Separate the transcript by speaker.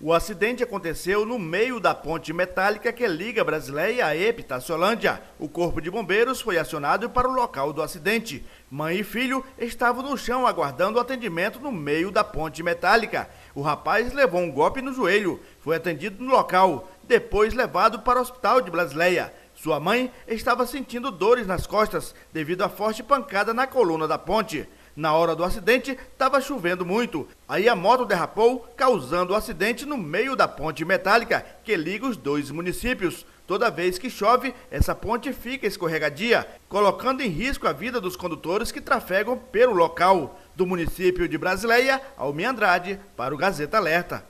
Speaker 1: O acidente aconteceu no meio da ponte metálica que liga Brasileia a Epitaciolândia. O corpo de bombeiros foi acionado para o local do acidente. Mãe e filho estavam no chão aguardando atendimento no meio da ponte metálica. O rapaz levou um golpe no joelho, foi atendido no local, depois levado para o hospital de Brasileia. Sua mãe estava sentindo dores nas costas devido à forte pancada na coluna da ponte. Na hora do acidente, estava chovendo muito. Aí a moto derrapou, causando o um acidente no meio da ponte metálica que liga os dois municípios. Toda vez que chove, essa ponte fica escorregadia, colocando em risco a vida dos condutores que trafegam pelo local. Do município de Brasileia, Almi Andrade, para o Gazeta Alerta.